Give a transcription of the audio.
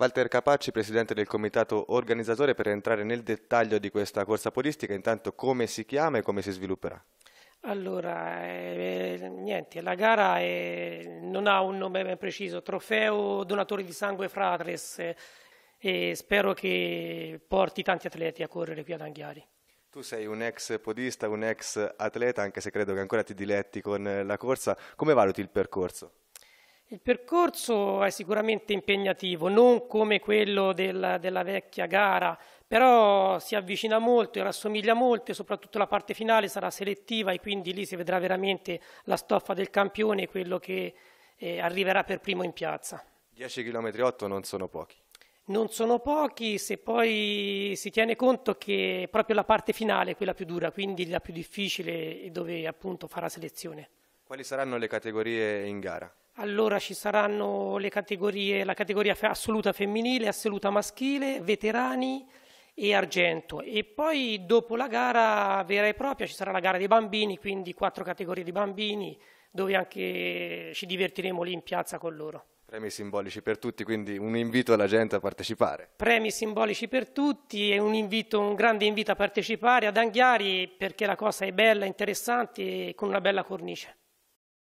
Walter Capacci, presidente del comitato organizzatore, per entrare nel dettaglio di questa corsa polistica, intanto come si chiama e come si svilupperà? Allora, eh, niente, la gara è, non ha un nome ben preciso, Trofeo Donatori di Sangue Fratres eh, e spero che porti tanti atleti a correre qui ad Anghiari. Tu sei un ex podista, un ex atleta, anche se credo che ancora ti diletti con la corsa. Come valuti il percorso? Il percorso è sicuramente impegnativo, non come quello del, della vecchia gara, però si avvicina molto e rassomiglia molto e soprattutto la parte finale sarà selettiva e quindi lì si vedrà veramente la stoffa del campione, quello che eh, arriverà per primo in piazza. 10 km 8 non sono pochi. Non sono pochi se poi si tiene conto che proprio la parte finale è quella più dura, quindi la più difficile e dove appunto farà selezione. Quali saranno le categorie in gara? Allora ci saranno le categorie, la categoria assoluta femminile, assoluta maschile, veterani e argento e poi dopo la gara vera e propria ci sarà la gara dei bambini, quindi quattro categorie di bambini dove anche ci divertiremo lì in piazza con loro. Premi simbolici per tutti, quindi un invito alla gente a partecipare. Premi simbolici per tutti e un, invito, un grande invito a partecipare ad Anghiari perché la cosa è bella, interessante e con una bella cornice.